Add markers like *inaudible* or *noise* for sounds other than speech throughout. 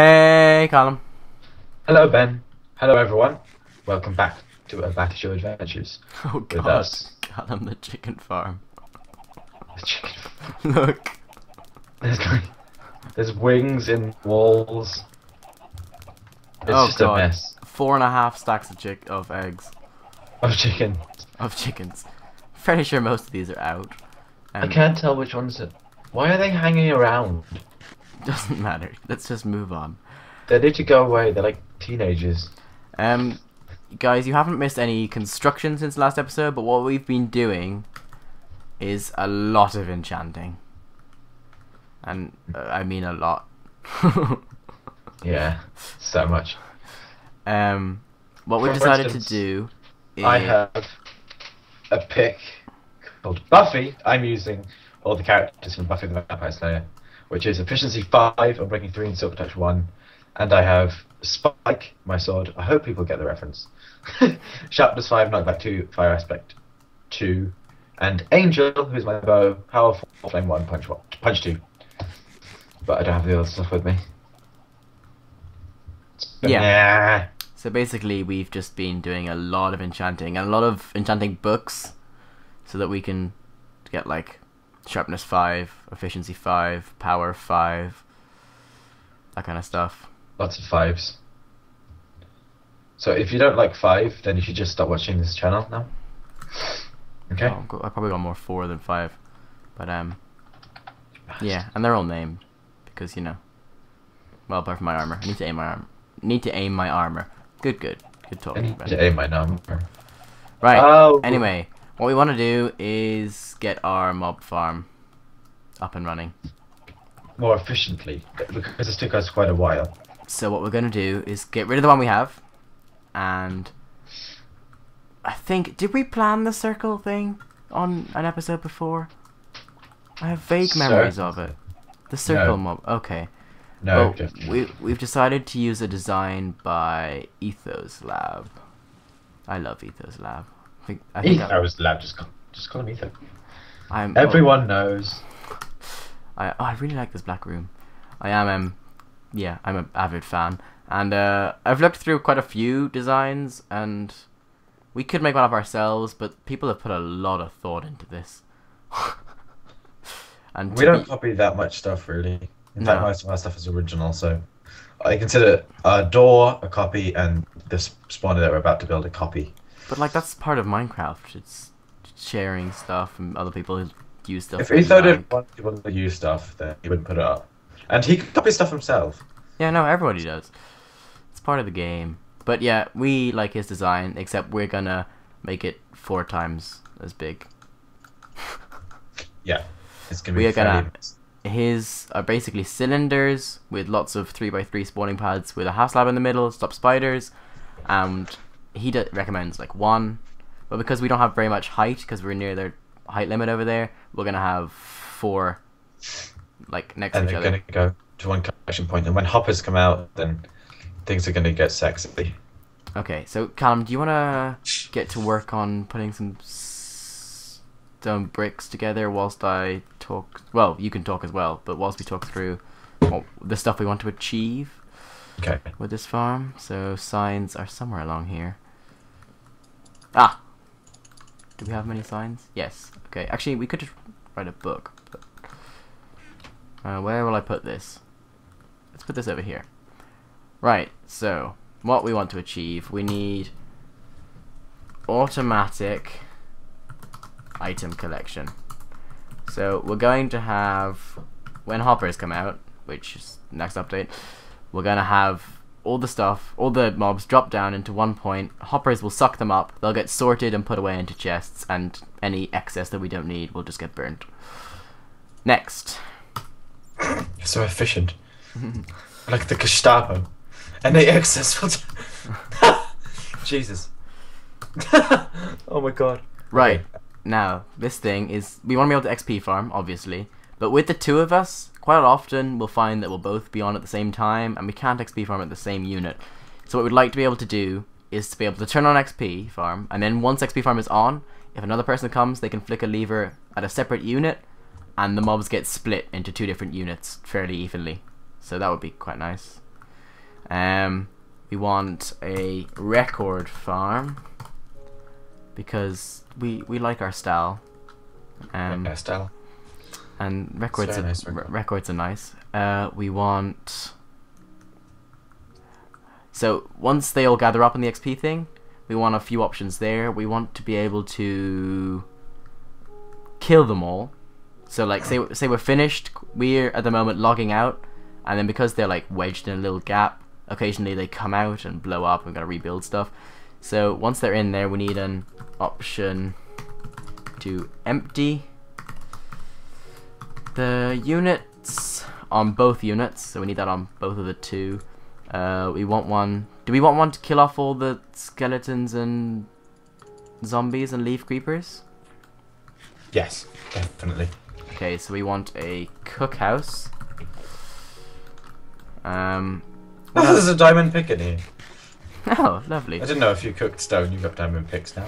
Hey, Callum. Hello, Ben. Hello, everyone. Welcome back to AbatiShow Adventures *laughs* Oh with God, us. Colin, the chicken farm. The chicken. farm. *laughs* Look. There's, there's wings in walls. It's oh just God, a mess four and a half stacks of chick of eggs of chicken. of chickens. Fairly sure most of these are out. I Um, can't tell which ones. Are... Why are they hanging around? *laughs* Doesn't matter. Let's just move on. They need to go away. They're like teenagers. Um, guys, you haven't missed any construction since last episode, but what we've been doing is a lot of enchanting, and uh, I mean a lot. *laughs* Yeah, so much. um, what we've decided instance, to do is I have a pick called Buffy. I'm using all the characters from Buffy the Vampire Slayer, which is efficiency 5 unbreaking 3 and silk touch 1. And I have Spike, my sword. I hope people get the reference. *laughs* Sharpness 5, knockback 2, fire aspect 2. And Angel, who's my bow, powerful flame 1, punch 1, punch 2. But I don't have the other stuff with me. So, Yeah. So basically, we've just been doing a lot of enchanting and a lot of enchanting books, so that we can get like sharpness five, efficiency five, power five, that kind of stuff. Lots of fives. So if you don't like five, then you should just stop watching this channel now. Okay. Oh, I probably got more four than five, but um, yeah, and they're all named because you know. Well, apart from my armor, I need to aim my armor. Need to aim my armor. Good, good, good I talking. need to aim my number. Right. Oh. Anyway, what we want to do is get our mob farm up and running. More efficiently, because it took us quite a while. So what we're gonna do is get rid of the one we have, and I think did we plan the circle thing on an episode before? I have vague memories of it. The circle No. mob. Okay. No, well, we we've decided to use a design by Ethos Lab. I love Ethos Lab. I think I think Etho was lab. Just call, just call him Etho. I'm Everyone knows. I oh, I really like this black room. I am um yeah, I'm an avid fan. And uh, I've looked through quite a few designs and we could make one of ourselves, but people have put a lot of thought into this. *laughs* and We don't be- copy that much stuff really. In No. fact, most of our stuff is original. So I consider a door a copy, and this spawner that we're about to build a copy. But like that's part of Minecraft. It's sharing stuff and other people use stuff. If they Etho like. didn't want people to use stuff, then he wouldn't put it up. And he could copy stuff himself. Yeah, no, everybody does. It's part of the game. But yeah, we like his design, except we're gonna make it four times as big. Yeah, it's gonna We be are gonna- His are basically cylinders with lots of 3x3 spawning pads with a half slab in the middle, stop spiders, and he d- recommends like one. But because we don't have very much height, because we're near their height limit over there, we're gonna have four, like next and to each they're gonna go to one connection point. And when hoppers come out, then things are gonna get sexy. Okay, so Callum, do you wanna get to work on putting some stone bricks together whilst I talk? Well, you can talk as well, but whilst we talk through what, the stuff we want to achieve Okay. with this farm. So signs are somewhere along here. Ah, do we have many signs? Yes. Okay, actually, we could just write a book. Uh, where will I put this? Let's put this over here. Right. So what we want to achieve, we need automatic item collection. So we're going to have when hoppers come out, which is next update, we're gonna have all the stuff, all the mobs drop down into one point. Hoppers will suck them up. They'll get sorted and put away into chests, and any excess that we don't need will just get burnt. Next, so efficient. *laughs* like the Gestapo. And they access Jesus. *laughs* oh my god. right now, this thing is we want to be able to XP farm, obviously, but with the two of us, quite often we'll find that we'll both be on at the same time, and we can't XP farm at the same unit. So what we'd like to be able to do is to be able to turn on XP farm, and then once XP farm is on, if another person comes, they can flick a lever at a separate unit, and the mobs get split into two different units fairly evenly. So that would be quite nice. Um, we want a record farm because we we like our style. Um, yeah, style. And records are, nice, re- record. records are nice. Uh, we want. So once they all gather up on the XP thing, we want a few options there. We want to be able to kill them all. So like say say we're finished, we're at the moment logging out, and then because they're like wedged in a little gap, occasionally they come out and blow up. We've got to rebuild stuff. So once they're in there, we need an option to empty the units on both units, so we need that on both of the two. Uh, we want one. Do we want one to kill off all the skeletons and zombies and leaf creepers? Yes, definitely. Okay, so we want a cookhouse. Um. Oh, there's a diamond pick in here. *laughs* Oh, lovely. I didn't know if you cooked stone, you got diamond picks now.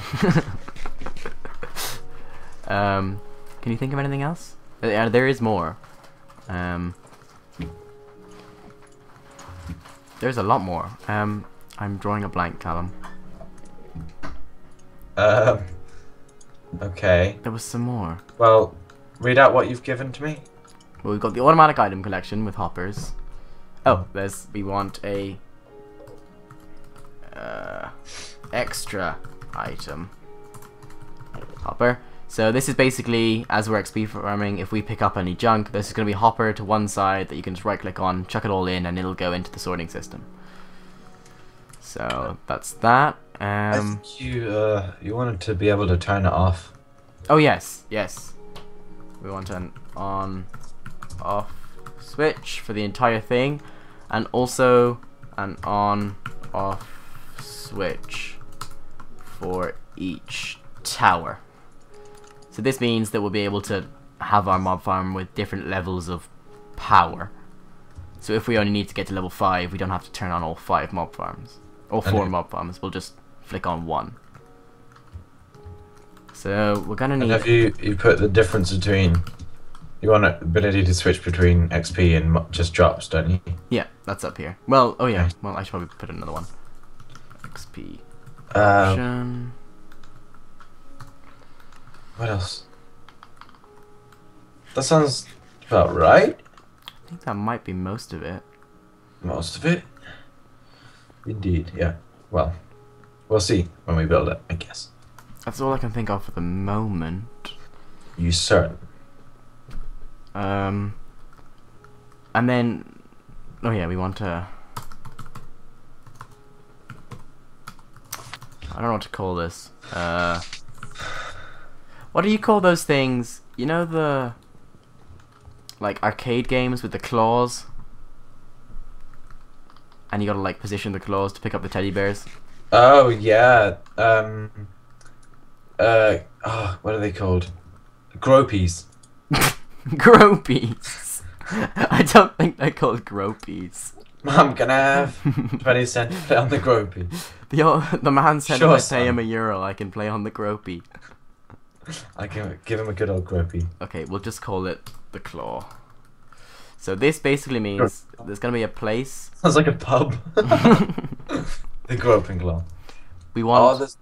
*laughs* um, can you think of anything else? Uh, Yeah, there is more. Um, there's a lot more. Um, I'm drawing a blank, Callum. Um. Okay. There was some more. Well, read out what you've given to me. Well, we've got the automatic item collection with hoppers. Oh, there's we want a uh, extra item hopper. So this is basically as we're XP farming. If we pick up any junk, this is going to be hopper to one side that you can just right click on, chuck it all in, and it'll go into the sorting system. So that's that. Um, you uh you wanted to be able to turn it off. Oh yes, yes. We want an on off switch for the entire thing and also an on off switch for each tower. So this means that we'll be able to have our mob farm with different levels of power. So if we only need to get to level 5, we don't have to turn on all 5 mob farms. Or 4 it- mob farms, we'll just flick on one. So we're gonna And need have you you put the difference between you want the ability to switch between XP and just drops, don't you? Yeah, that's up here. Well, oh yeah. Well, I should probably put another one. XP Um, option. What else? That sounds about right. I think that might be most of it. Most of it. Indeed, yeah. Well, we'll see when we build it, I guess. That's all I can think of for the moment. You certain? Um, and then, oh yeah, we want to. I don't know what to call this. Uh, what do you call those things? You know the like arcade games with the claws, and you gotta like position the claws to pick up the teddy bears. Oh yeah. Um. Uh. Oh, what are they called? Gropies. *laughs* Gropies. I don't think they're called gropies. I'm gonna have twenty cent to play on the gropie. *laughs* The the man said Sure, if I pay him a euro, I can play on the gropey. I can give him a good old gropie. Okay, we'll just call it the claw. So this basically means there's gonna be a place. Sounds like a pub. *laughs* the groping claw. we Oh, want there's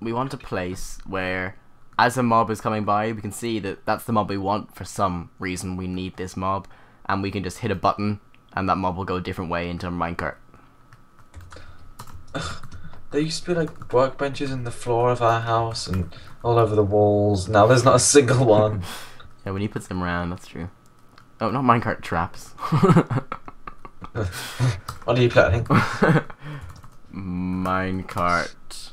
we want a place where, as a mob is coming by, we can see that that's the mob we want. For some reason, we need this mob, and we can just hit a button, and that mob will go a different way into a minecart. There used to be like workbenches in the floor of our house and all over the walls. Now there's not a single one. *laughs* Yeah, when you put them around, that's true. Oh, not minecart traps. *laughs* what are you planning? minecart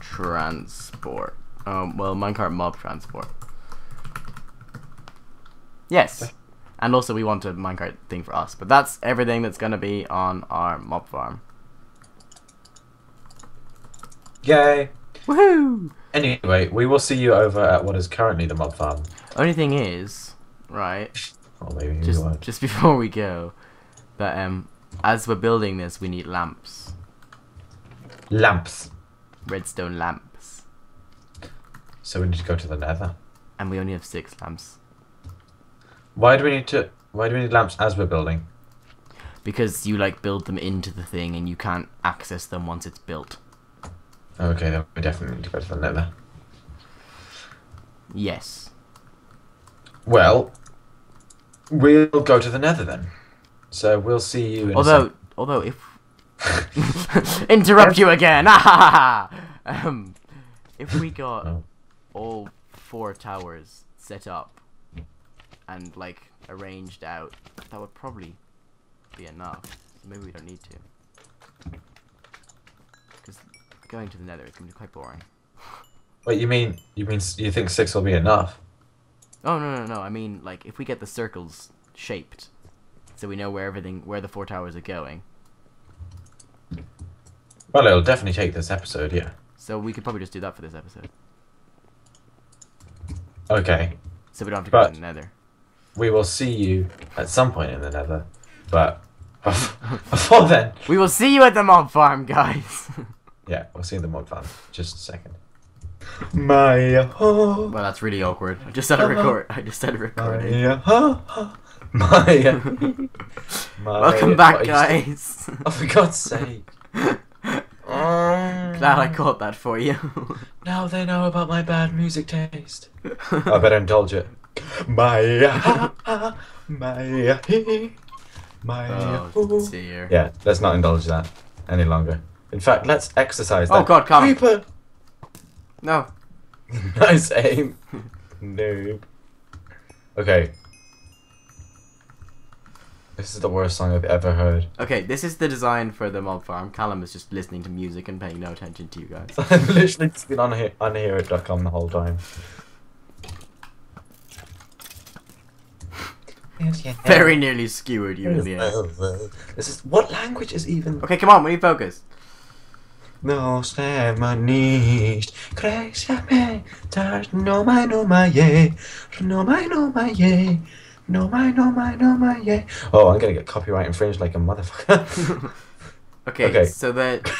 transport. Um, well, minecart mob transport. Yes. And also we want a minecart thing for us. But that's everything that's going to be on our mob farm. Yay! Woohoo! Anyway, we will see you over at what is currently the mob farm. Only thing is, right, *laughs* Or maybe just won't. just *laughs* before we go, but um as we're building this, we need lamps. Lamps. Redstone lamps. So we need to go to the nether. And we only have 6 lamps. Why do we need to? Why do we need lamps as we're building? because you like build them into the thing and you can't access them once it's built. Okay, then we definitely need to go to the nether. Yes. Well, we'll go to the nether then. So we'll see you in Although, although if *laughs* interrupt you again, *laughs* um, if we got Oh. all four towers set up and like arranged out, that would probably be enough. Maybe we don't need to. Going to the nether is going to be quite boring. Wait, you mean you mean you think six will be enough? Oh no no no! I mean like if we get the circles shaped, so we know where everything where the four towers are going. Well, it'll definitely take this episode, yeah. So we could probably just do that for this episode. Okay, So we don't have to go But- to the nether. we will see you at some point in the nether, but *laughs* *laughs* before then, We will see you at the mob farm, guys. *laughs* yeah, we'll see you in the mod farm. Just a second. My oh, well, that's really awkward. I just started uh-huh. record. I just started recording. my oh, *laughs* my. Uh, my Welcome back, what is- guys. Oh, for God's sake! *laughs* Glad I caught that for you. *laughs* Now they know about my bad music taste. I better indulge it. My my my. oh dear. Yeah, let's not indulge that any longer. In fact, let's exercise oh, that. Oh, God, come. Creeper! No. *laughs* nice aim. Noob. Okay. This is the worst song I've ever heard. Okay, this is the design for the mob farm. Callum is just listening to music and paying no attention to you guys. *laughs* I've literally just been on, hear.com the whole time. Very nearly skewered you in the end. This is what language is even Okay, come on, we need focus. No snäva nicht Kräksame Tar no my no my yeah No my no my yeah No my no my no my yeah Oh I'm gonna get copyright infringed like a motherfucker *laughs* Okay, Okay. so that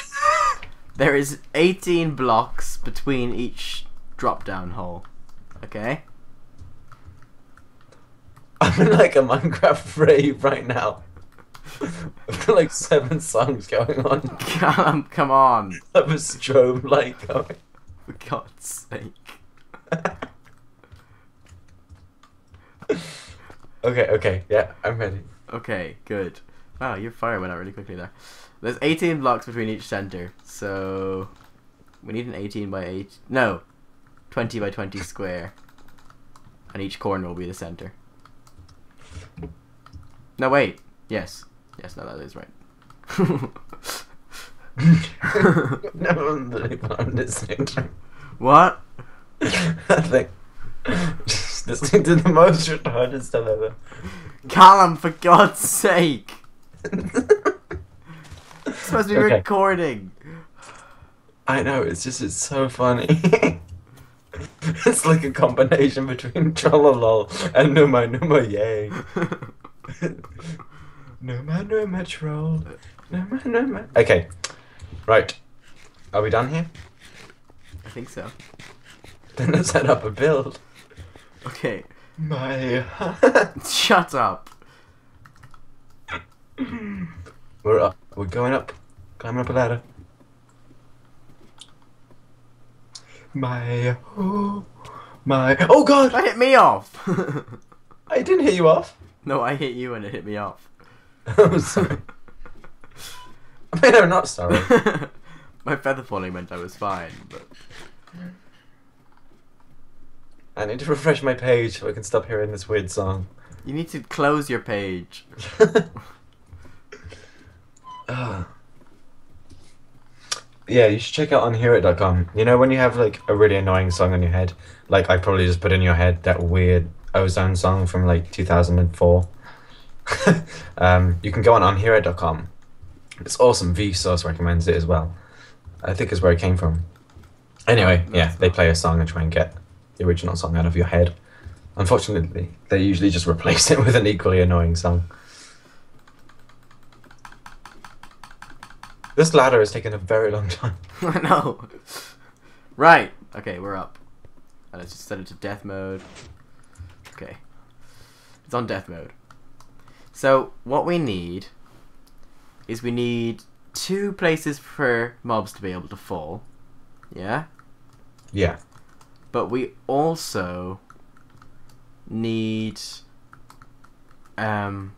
*laughs* there is 18 blocks between each drop down hole. Okay? I'm in like a Minecraft rave right now like seven songs going on Callum, come on. Have a strobe light going For God's sake. Okay okay yeah I'm ready Okay, good. Wow, your fire went out really quickly there. There's 18 blocks between each center, so we need an 18 by 8. No, 20 by 20 square. And each corner will be the center. No, wait. Yes. Yes, no, that is right. *laughs* No one *laughs* believe what I'm what? I think listening to the most retarded stuff ever. Callum, for God's sake! It's supposed to be Okay. recording. I know, it's just it's so funny. *laughs* it's like a combination between Trollolol and Numa Numa Yay. Numa No Troll. no Numa. Okay, right. Are we done here? I think so. Then let's set up a build. Okay, My. *laughs* shut up. We're up. We're going up. Climbing up a ladder. My. Oh, my. Oh god! That hit me off! *laughs* I didn't hit you off. no, I hit you and it hit me off. *laughs* I'm sorry. I mean, I'm not sorry. *laughs* My feather falling meant I was fine, but I need to refresh my page so I can stop hearing this weird song. you need to close your page. *laughs* Ah. yeah, you should check out unhearit.com. You know when you have like a really annoying song in your head, like I probably just put in your head that weird Ozone song from like 2004. *laughs* um, you can go on unhearit.com. It's awesome. Vsauce recommends it as well. I think is where it came from. Anyway, Oh, yeah, that's they play a song and try and get the original song out of your head. Unfortunately, they usually just *laughs* replace it with an equally annoying song. This ladder has taken a very long time. *laughs* I know. Right. Okay, we're up. And let's just set it to death mode. Okay. It's on death mode. So, what we need is we need two places for mobs to be able to fall. Yeah? Yeah. But we also need um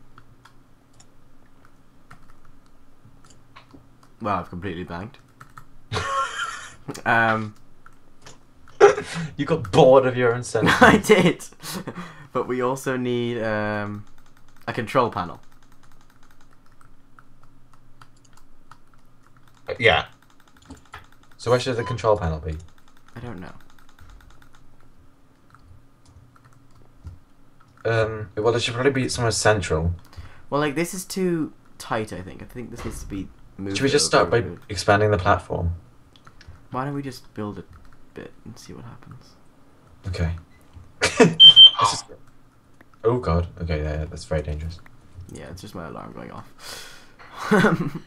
Well, I've completely blanked. *laughs* um you got bored of your own sentence. *laughs* I did. but we also need um a control panel. yeah. So where should the control panel be? I don't know. Um. Well, it should probably be somewhere central. Well, like this is too tight. I think. I think this needs to be moved. Should we just start by bit. expanding the platform? Why don't we just build a bit and see what happens? Okay. *laughs* *laughs* Oh god. Okay, yeah, that's very dangerous. Yeah, it's just my alarm going off. *laughs*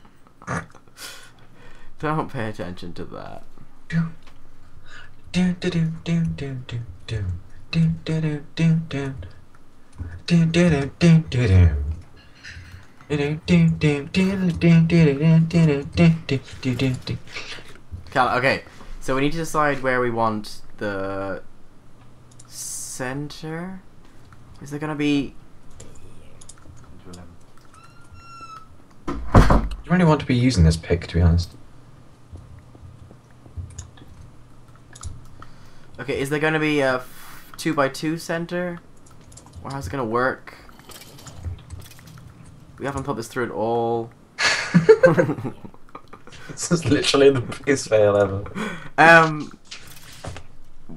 don't pay attention to that. Okay, so we need to decide where we want the center. Is there gonna be? Do You really want to be using this pick, to be honest. Okay, is there gonna be a f- two by two center? Or how's it gonna work? We haven't thought this through at all. *laughs* this is literally the biggest fail ever. um.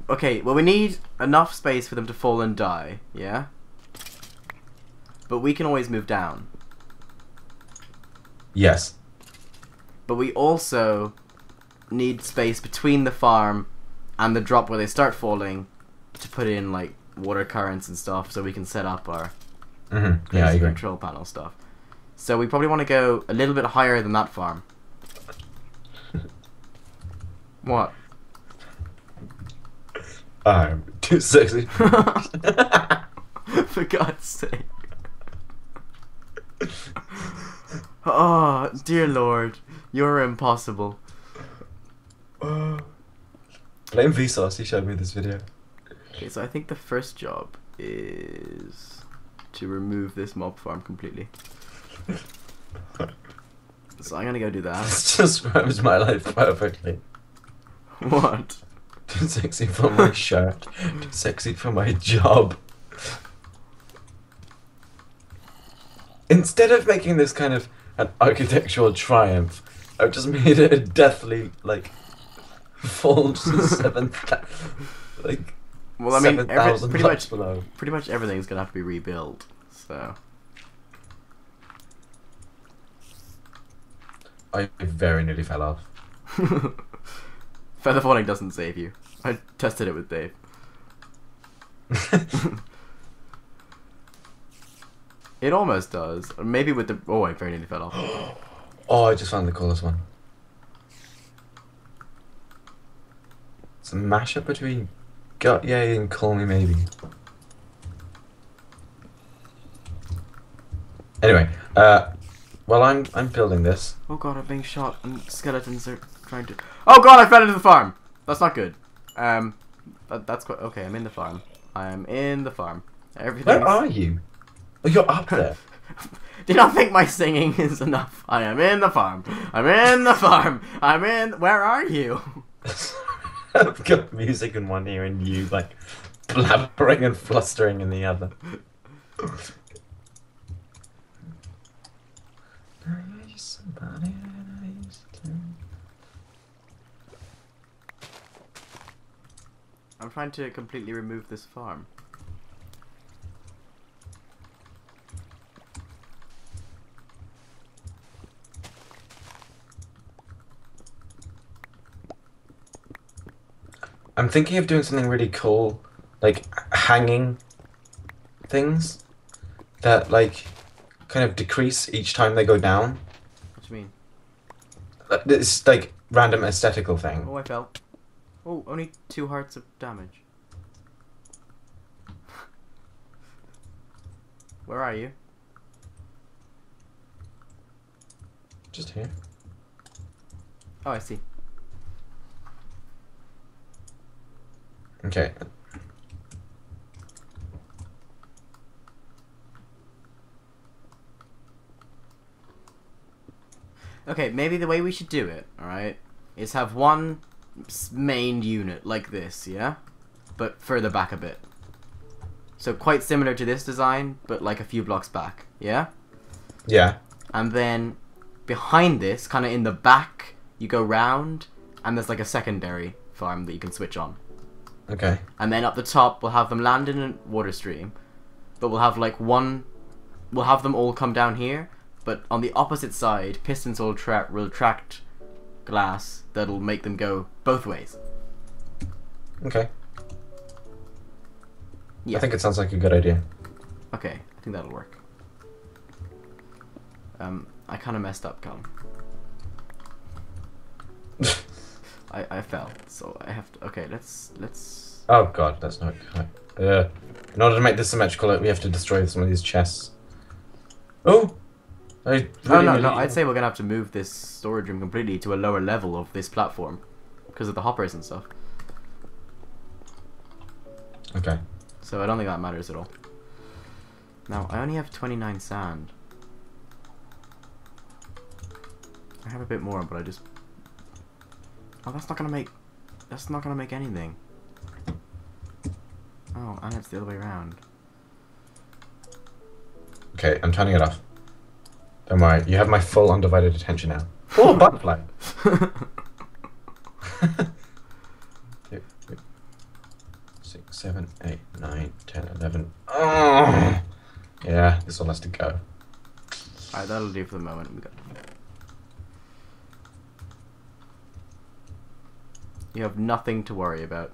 Okay, well we need enough space for them to fall and die. Yeah. But we can always move down. Yes. But we also need space between the farm and the drop where they start falling to put in like water currents and stuff so we can set up our Mm-hmm. Yeah, I basic agree. control panel stuff. So we probably want to go a little bit higher than that farm. *laughs* what? I'm too sexy. For God's sake. Oh, dear Lord. You're impossible. Blame Vsauce, he showed me this video. Okay, so I think the first job is to remove this mob farm completely. So I'm gonna go do that. This just rhymes my life perfectly. What? Too sexy for my shirt. Too sexy for my job. Instead of making this kind of an architectural triumph, I've just *laughs* made it a deathly like full *laughs* seven thou- like Well, I mean, every, pretty much, below. pretty much everything's gonna have to be rebuilt. So I very nearly fell off. *laughs* feather falling doesn't save you. I tested it with Dave. It almost does. Maybe with the oh, I very nearly fell off. *gasps* oh, I just found the coolest one. It's a mashup between Gotye and Call Me Maybe. Anyway, uh, well, I'm I'm building this. Oh god, I'm being shot and skeletons are trying to. Oh god, I fell into the farm. That's not good. Um, that, that's quite okay. I'm in the farm. I am in the farm. Everything. Where are you? Oh, you're up there. Do you not think my singing *laughs* is enough? I am in the farm. I'm in the farm. I'm in. Where are you? I've *laughs* got music in one ear and you like blabbering and flustering in the other. I'm trying to completely remove this farm. I'm thinking of doing something really cool, like hanging things that like kind of decrease each time they go down. What do you mean? Uh, It's like random aesthetical thing. Oh, I fell. Oh, only two hearts of damage. *laughs* Where are you? Just here. Oh, I see. Okay. Okay, maybe the way we should do it, alright, is have one main unit like this, yeah? But further back a bit. So quite similar to this design, but like a few blocks back, yeah? Yeah. And then behind this, kind of in the back, you go round, and there's like a secondary farm that you can switch on. Okay. And then up the top, we'll have them land in a water stream, but we'll have like one, we'll have them all come down here, but on the opposite side, pistons will, tra- will attract glass that'll make them go both ways. Okay. Yeah. I think it sounds like a good idea. Okay, I think that'll work. Um, I kind of messed up, Callum. I, I fell, so I have to. Okay, let's let's. oh god, that's not. Uh, in order to make this symmetrical, we have to destroy some of these chests. Oh! I really, No, no, no. I'd say we're gonna have to move this storage room completely to a lower level of this platform because of the hoppers and stuff. Okay. So I don't think that matters at all. Now I only have 29 sand. I have a bit more, but I just. Oh, that's not gonna make. That's not gonna make anything. Oh, and it's the other way around. Okay, I'm turning it off. Don't worry, you have my full undivided attention now. *laughs* Oh, butterfly! *laughs* *laughs* Two, three, Six, seven, eight, nine, ten, eleven. Oh! Yeah, this one has to go. Alright, that'll do for the moment. We got. You have nothing to worry about.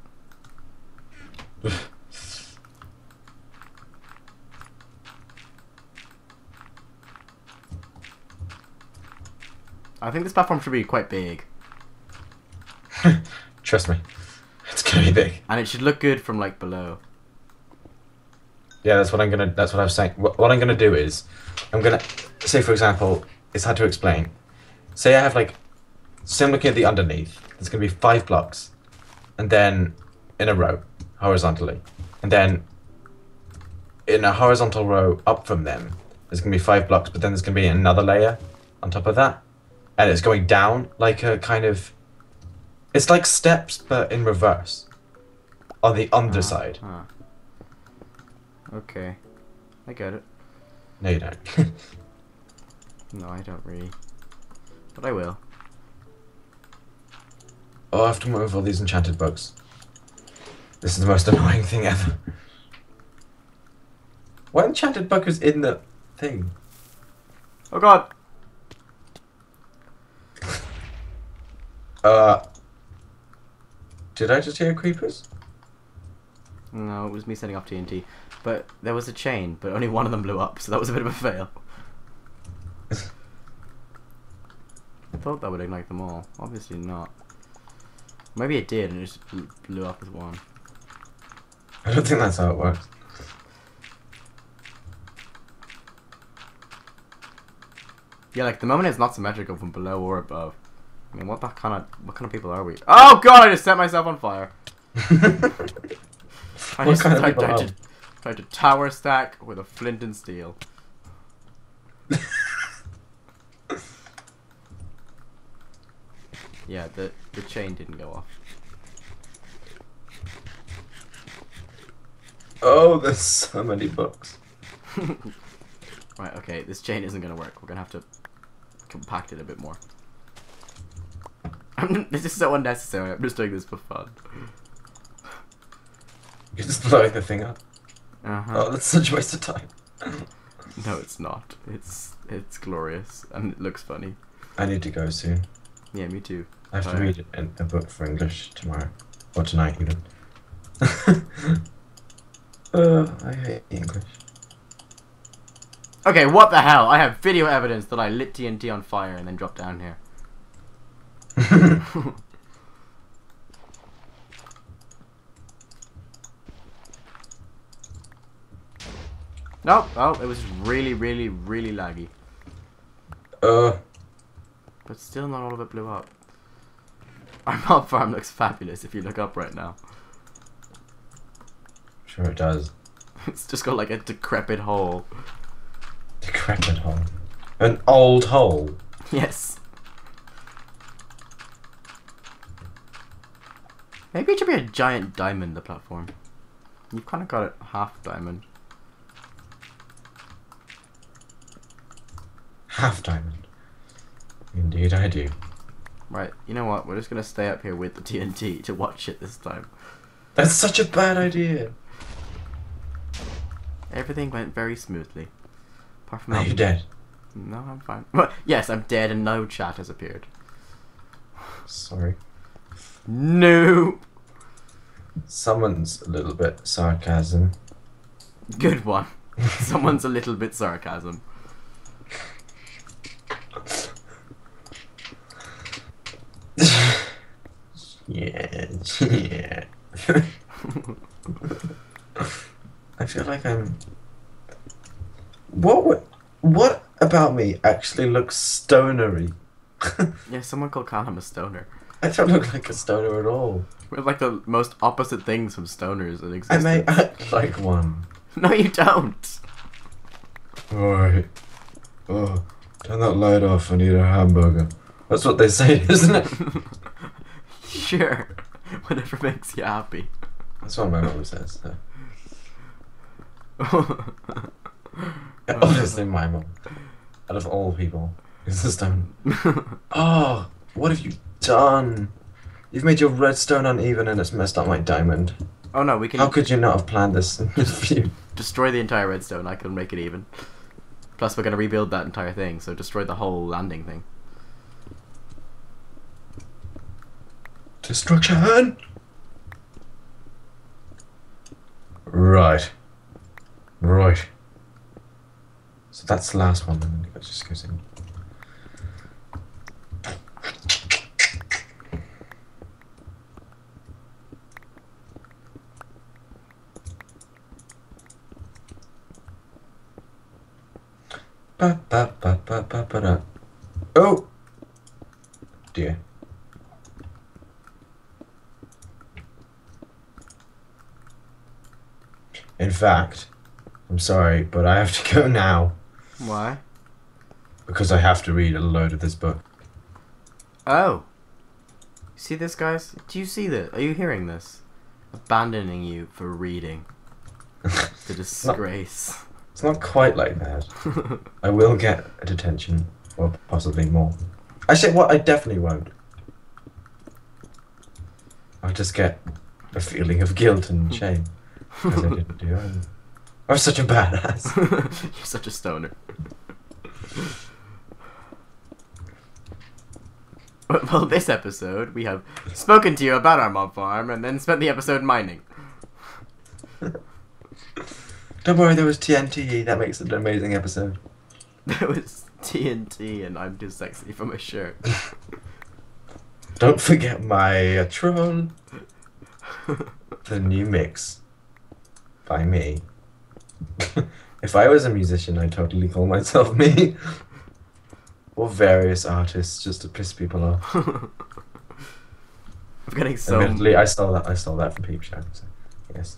I think this platform should be quite big, *laughs* Trust me, it's gonna be big. and it should look good from like below. Yeah, that's what I'm gonna. That's what I was saying. What, what I'm gonna do is, I'm gonna say, for example, it's hard to explain. Say I have like, say I'm looking at the underneath. There's gonna be five blocks, and then in a row, horizontally, and then in a horizontal row up from them, there's gonna be five blocks. But then there's gonna be another layer on top of that, and it's going down like a kind of. It's like steps, but in reverse. On the underside. Ah. Okay, I get it. No, you don't. *laughs* No, I don't really, but I will. Oh, I have to move all these enchanted books. This is the most annoying thing ever. What enchanted book is in the thing? Oh God! Uh. Did I just hear creepers? No, it was me setting up TNT. But there was a chain, but only one of them blew up, so that was a bit of a fail. I *laughs* thought that would ignite them all. Obviously not. Maybe it did, and it just blew- up with one. I don't think that's how it works. Yeah, like the moment is not symmetrical from below or above. I mean, what that kind of what kind of people are we? Oh God! I just set myself on fire. *laughs* I What just tried, tried to, tried to tower stack with a flint and steel. *laughs* Yeah, the the chain didn't go off. oh, there's so many books. *laughs* right, okay, this chain isn't gonna work. We're gonna have to compact it a bit more. *laughs* this is so unnecessary. I'm just doing this for fun. *laughs* You're just blowing the thing up. Uh huh. Oh, that's such a waste of time. No, it's not. It's it's glorious and it looks funny. I need to go soon. Yeah, me too. I have to read a, a book for English tomorrow. Or tonight, even. *laughs* uh, I hate English. Okay, what the hell? I have video evidence that I lit TNT on fire and then dropped down here. *laughs* *laughs* Nope. Oh, it was really, really, really laggy. uh, but still not all of it blew up. *laughs* Our mob farm looks fabulous if you look up right now. Sure it does. *laughs* It's just got like a decrepit hole. Decrepit hole. An old hole. Yes. Maybe it should be a giant diamond, the platform. You've kind of got it half diamond. Half diamond. Indeed I do. Right, you know what? We're just gonna stay up here with the TNT *laughs* to watch it this time. That's such a bad idea. Everything went very smoothly. Apart from Are you dead? No, I'm fine. Well, yes, I'm dead and no chat has appeared. Sorry. No! Someone's a little bit sarcasm. Good one. *laughs* Someone's a little bit sarcasm. Yeah. *laughs* I feel like I'm. What? What about me actually looks stonery? *laughs* Yeah, someone called Callum a stoner. I don't look like a stoner at all. We're *laughs* like the most opposite things from stoners in I existence. may act like one. No, you don't. Alright. Oh, turn that light off. I need a hamburger. That's what they say, isn't it? sure. *laughs* Whatever makes you happy. That's what my mum says. So. Obviously, *laughs* *laughs* my mum. Out of all people, is the stone. Oh, what have you done? You've made your redstone uneven and it's messed up my diamond. oh no, we can How could you not have planned this? destroy the entire redstone. I can make it even. Plus, we're gonna rebuild that entire thing, so destroy the whole landing thing. Destruction! Right. Right. So that's the last one, and then it just goes in. Fact, I'm sorry, but I have to *laughs* go now Why? because I have to read a load of this book. Oh. See this, guys? Do you see this? Are you hearing this? Abandoning you for reading. *laughs* The disgrace. It's not quite like that. *laughs* I will get a detention, or possibly more. I Actually, what I definitely won't. I'll just get a feeling of guilt and shame because I *laughs* didn't do it. I'm such a badass. *laughs* You're such a stoner. Well, *laughs* well, this episode, we have spoken to you about our mob farm and then spent the episode mining. Don't worry, there was TNT. That makes it an amazing episode. There was TNT and I'm too sexy for my shirt. Don't forget my uh, troll. the new mix by me. *laughs* if I was a musician, I'd totally call myself *laughs* me. or various artists just to piss people off. *laughs* I'm getting so. Admittedly, I stole that. I stole that from Peep Show. So, yes.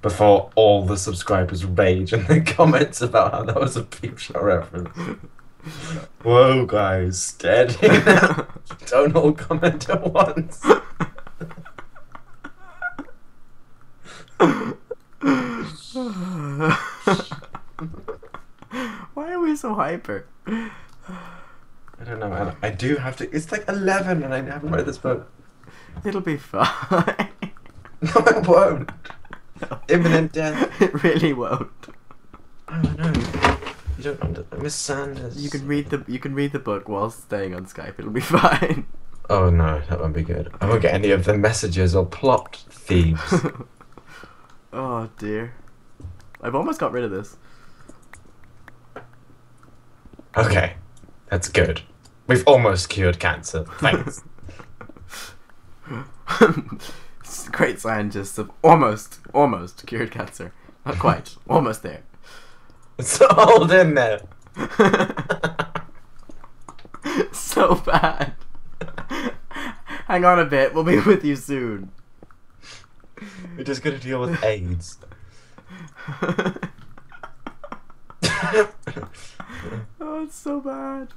Before all the subscribers rage in the comments about how that was a Peep Show reference. Whoa, guys, steady. Don't all comment at once. *laughs* Why are we so hyper? I don't know, man. I do have to. It's like 11 and I haven't read this book. It'll be fine. *laughs* No, it won't. *laughs* Imminent death. it really won't. Oh, no. You don't under- Miss Sanders. You can read the you can read the book while staying on Skype. It'll be fine. Oh, no, that won't be good. I won't get any of the messages or plot themes. Oh dear. I've almost got rid of this. okay, that's good. We've almost cured cancer. Thanks. *laughs* Great scientists have almost almost cured cancer. Not quite. *laughs* almost there. it's all in there. *laughs* so bad. Hang on a bit. We'll be with you soon. We're just gonna deal with AIDS. *laughs* oh, it's so bad.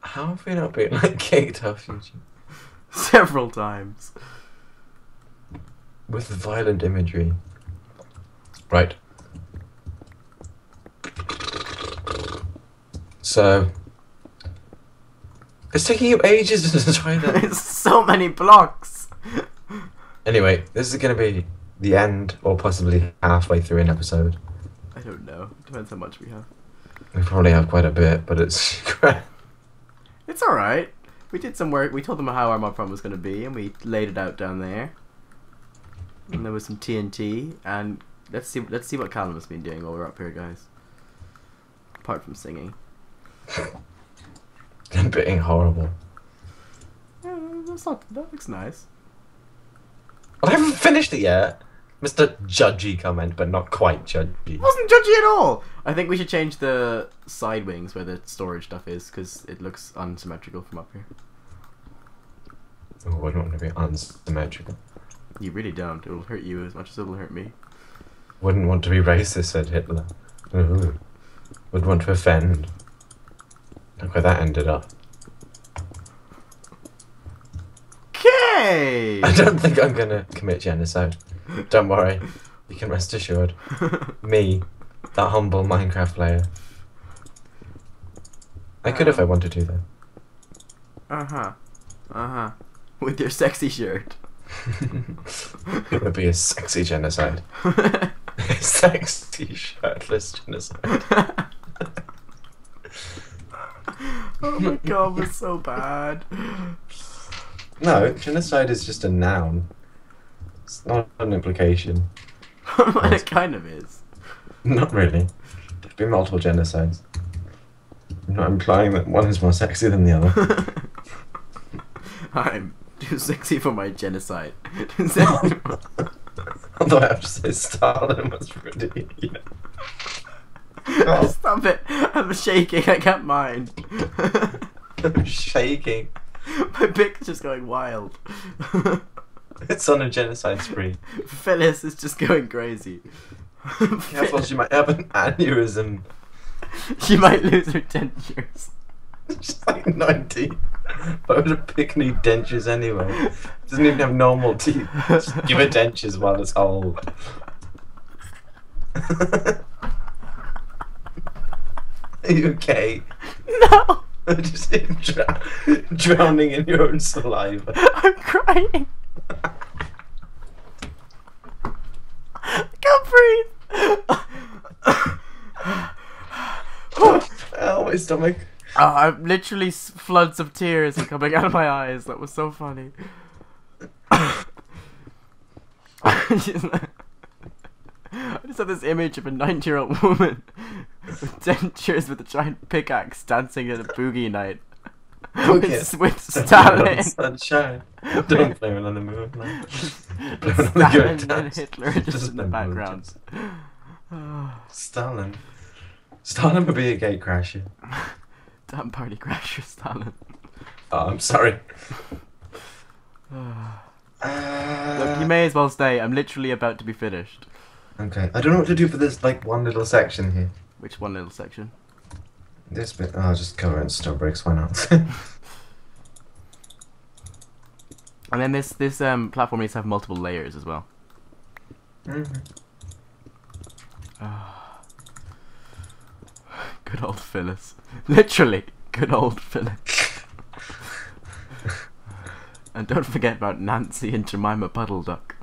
How have we not been like kicked off YouTube? *laughs* Several times. With violent imagery. Right. So. It's taking you ages *laughs* to try that. It's so many blocks. anyway, this is gonna be the end, or possibly halfway through an episode. I don't know. Depends how much we have. We probably have quite a bit, but it's. *laughs* It's alright. We did some work. We told them how our mob farm was going to be, and we laid it out down there. And there was some TNT, and let's see. Let's see what Callum has been doing while we're up here, guys. Apart from singing. *laughs* *laughs* being horrible. Yeah, that's not. That looks nice. I haven't finished it yet. Mr. Judgy comment, but not quite judgy. It wasn't judgy at all. I think we should change the side wings where the storage stuff is because it looks unsymmetrical from up here. Oh, I don't want to be unsymmetrical. You really don't. It'll hurt you as much as it'll hurt me. Wouldn't want to be racist, said Hitler. Ooh. Would want to offend. Look where that ended up. Okay. *laughs* I don't think I'm gonna commit genocide. Don't worry. You can rest assured. *laughs* Me, that humble Minecraft player. I could if I wanted to, though. Uh huh. Uh huh. With your sexy shirt. *laughs* it would be a sexy genocide. sexy shirtless genocide. oh Oh my god, was so bad. No, genocide is just a noun. It's not an implication. *laughs* it kind of is. Not really. There've been multiple genocides. I'm not implying that one is more sexy than the other. *laughs* I'm too sexy for my genocide. *laughs* Although I have to say, Stalin was pretty. Oh. Oh. *laughs* Stop it! I'm shaking. I can't mind. I'm shaking. *laughs* My just going wild. *laughs* It's on a genocide spree. Phyllis is just going crazy. Careful, she might have an aneurysm. she might lose her dentures. She's like 90. Why would a pig need dentures anyway? Doesn't even have normal teeth. Just give her dentures while it's old. Are you okay? No! *laughs* Just dr- drowning in your own saliva. I'm crying. I can't breathe. Oh, my stomach. Oh, I'm literally s- floods of tears are coming out of my eyes. That was so funny. *laughs* I just have this image of a 90 year old woman *laughs* with dentures with a giant pickaxe dancing at a boogie night. with, with Stalin. *laughs* Sunshine. Don't it on the moon. no. *laughs* On the Stalin and. Hitler just Just in the the background. *sighs* Stalin. Stalin would be a gate crasher. Damn party crasher, Stalin. Oh, I'm sorry. *sighs* Look, you uh, may as well stay. I'm literally about to be finished. Okay, I don't know what to do for this like one little section here. Which one little section? This bit, oh, I'll just cover it in stone bricks. Why not? *laughs* And then this this um platform needs to have multiple layers as well. Mhm. *sighs* Good old Phyllis. *laughs* Literally, good old Phyllis. *laughs* and don't forget about Nancy and Jemima Puddle Duck.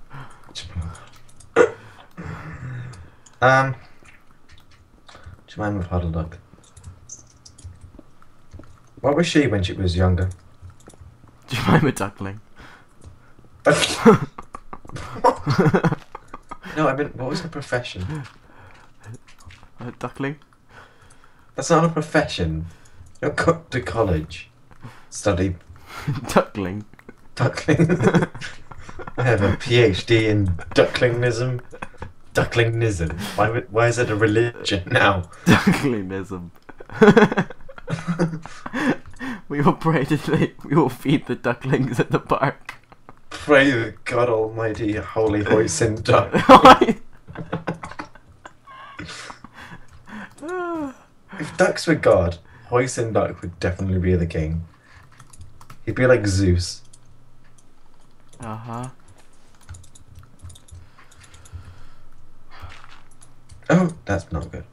Um, Jemima Puddle Duck. What was she when she was younger? Jemima Duckling. *laughs* no, I mean, what was her profession? Uh, duckling? That's not a profession. You go to college, study *laughs* Duckling. duckling. *laughs* I have a PhD in ducklingism. Ducklingism. Why, would- why is it a religion now? *laughs* Ducklingism. *laughs* we will pray to the, we will feed the ducklings at the park. Pray the God Almighty, Holy Hoisin *laughs* Duck. if ducks were God, Hoisin Duck would definitely be the king. He'd be like Zeus. uh huh. Oh, that's not good.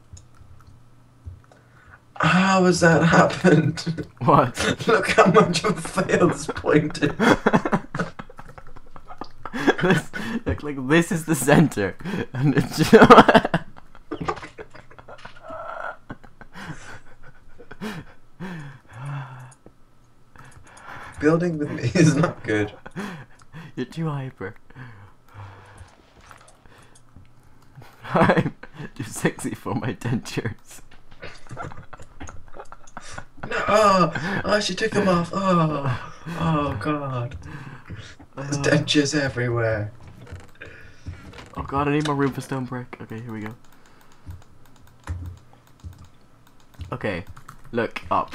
How has that happened? What? *laughs* Look how much of a fail this point is. this, look, like this is the center, and it's *laughs* Building with me *laughs* is not good. You're too hyper. I'm too sexy for my dentures. No, oh, oh, she took them off. Oh, oh God. There's Uh, dentures everywhere. oh god, I need more room for stone brick. Okay, here we go. Okay, look up.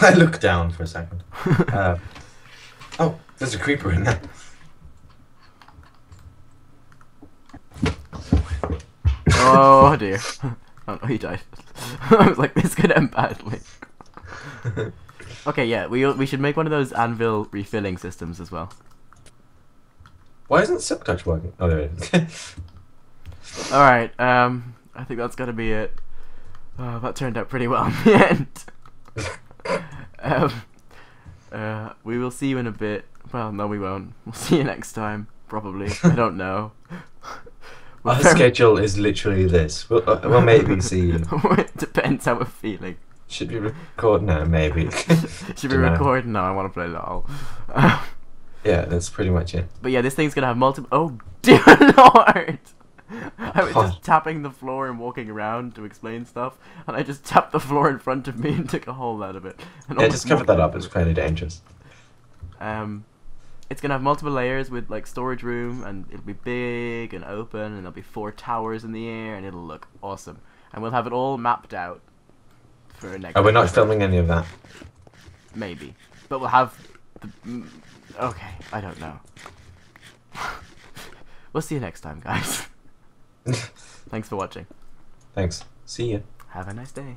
I look down for a second. *laughs* Uh, oh, there's a creeper in there. Oh dear. *laughs* Oh no, he died. *laughs* I was like, this could end badly. Okay, yeah, we we should make one of those anvil refilling systems as well. Why isn't Silk Touch working? Oh, there it is. *laughs* All right, um, I think that's gonna be it. Oh, that turned out pretty well in the end. um, uh, we will see you in a bit. Well, no, we won't. We'll see you next time, probably. I don't know. Our *laughs* schedule is literally this. We'll, uh, we'll maybe see you. *laughs* it depends how we're feeling. Should we record now? Maybe. *laughs* Should we Dunno. record? No, I want to play LOL. Yeah, that's pretty much it. but yeah, this thing's gonna have multiple. Oh dear lord! I was God. just tapping the floor and walking around to explain stuff, and I just tapped the floor in front of me and took a hole out of it. And Yeah, just cover that up. It's fairly dangerous. Um, it's gonna have multiple layers with like storage room, and it'll be big and open, and there'll be four towers in the air, and it'll look awesome. And we'll have it all mapped out for a next. Oh, we're not filming any of that. Maybe, but we'll have. The, mm, okay, I don't know. *laughs* we'll see you next time, guys. *laughs* Thanks for watching. Thanks. See you. Have a nice day.